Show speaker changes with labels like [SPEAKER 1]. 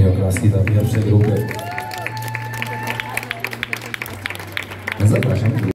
[SPEAKER 1] I oklaski dla pierwszej grupy. No zapraszam